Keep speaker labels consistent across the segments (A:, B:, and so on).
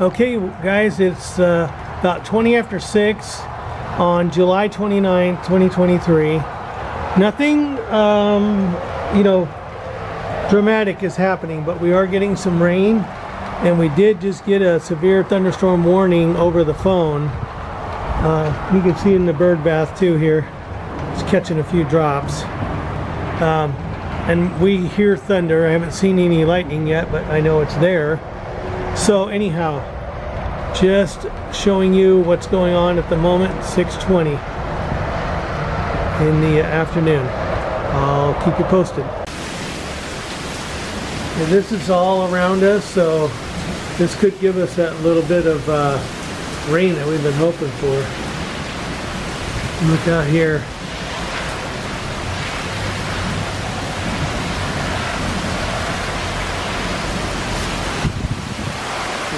A: Okay, guys, it's uh, about 20 after 6 on July 29, 2023. Nothing, um, you know, dramatic is happening, but we are getting some rain, and we did just get a severe thunderstorm warning over the phone. Uh, you can see in the bird bath too here. It's catching a few drops. Um, and we hear thunder. I haven't seen any lightning yet, but I know it's there. So anyhow, just showing you what's going on at the moment, 620 in the afternoon. I'll keep you posted. And this is all around us, so this could give us that little bit of uh, rain that we've been hoping for. Look out here.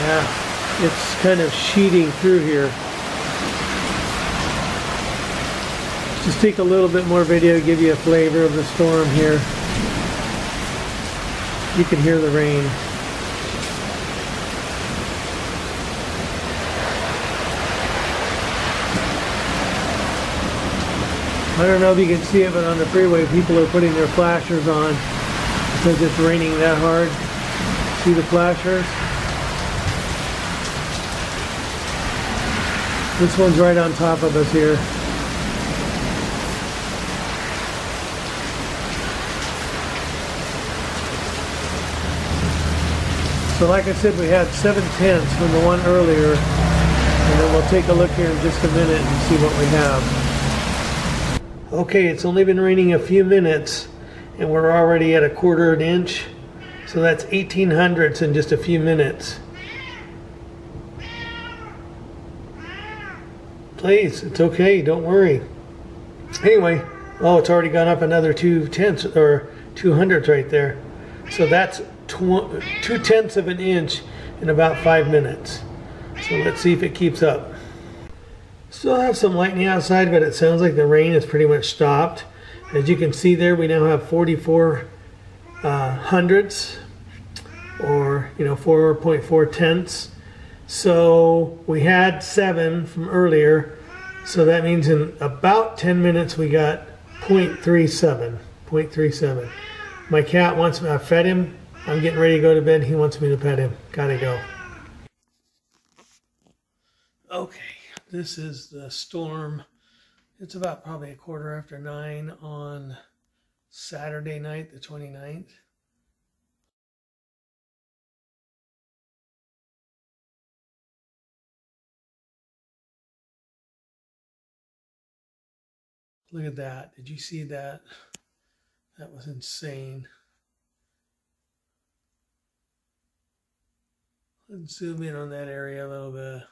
A: Yeah, it's kind of sheeting through here. Just take a little bit more video, give you a flavor of the storm here. You can hear the rain. I don't know if you can see it, but on the freeway, people are putting their flashers on because it's raining that hard. See the flashers? This one's right on top of us here. So like I said, we had seven tenths from the one earlier, and then we'll take a look here in just a minute and see what we have. Okay, it's only been raining a few minutes, and we're already at a quarter of an inch. So that's 18 hundredths in just a few minutes. Please, it's okay, don't worry. Anyway, oh, it's already gone up another two tenths or two hundredths right there. So that's tw two tenths of an inch in about five minutes. So let's see if it keeps up. Still have some lightning outside, but it sounds like the rain has pretty much stopped. As you can see there, we now have 44 uh, hundredths, or you know, 4.4 tenths. So we had seven from earlier. So that means in about 10 minutes we got 0.37. 0.37. My cat wants me, I fed him. I'm getting ready to go to bed. He wants me to pet him. Gotta go. Okay, this is the storm. It's about probably a quarter after nine on Saturday night, the 29th. Look at that. Did you see that? That was insane. Let's zoom in on that area a little bit.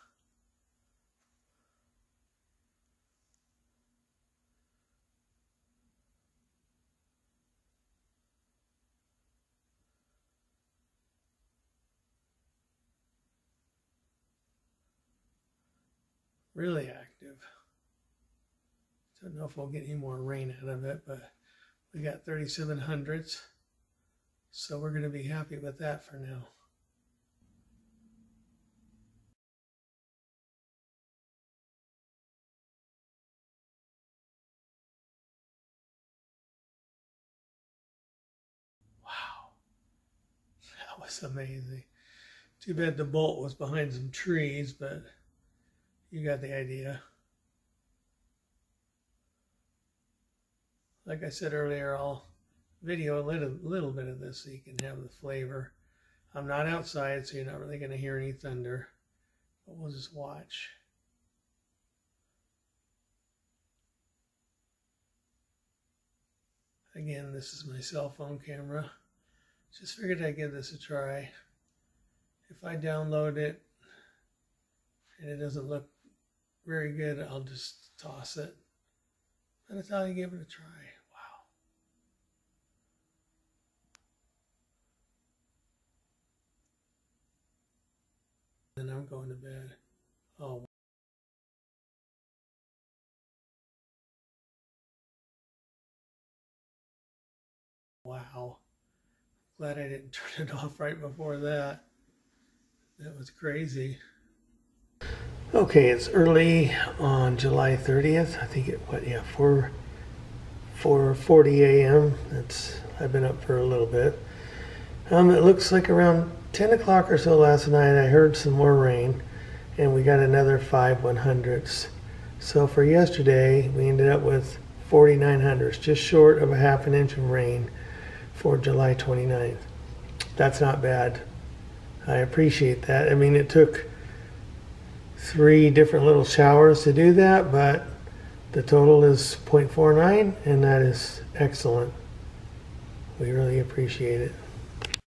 A: Really active. Don't know if we'll get any more rain out of it, but we got 37 hundredths. So we're going to be happy with that for now. Wow. That was amazing. Too bad the bolt was behind some trees, but you got the idea. Like I said earlier, I'll video a little, little bit of this so you can have the flavor. I'm not outside, so you're not really going to hear any thunder, but we'll just watch. Again, this is my cell phone camera. Just figured I'd give this a try. If I download it and it doesn't look very good, I'll just toss it. But I thought I'd give it a try. Then I'm going to bed. Oh. Wow. Glad I didn't turn it off right before that. That was crazy. Okay, it's early on July 30th. I think it what yeah, 4 4:40 a.m. That's I've been up for a little bit. Um, it looks like around 10 o'clock or so last night I heard some more rain, and we got another five 100s. So for yesterday, we ended up with 49 hundredths, just short of a half an inch of rain for July 29th. That's not bad. I appreciate that. I mean, it took three different little showers to do that, but the total is 0.49, and that is excellent. We really appreciate it.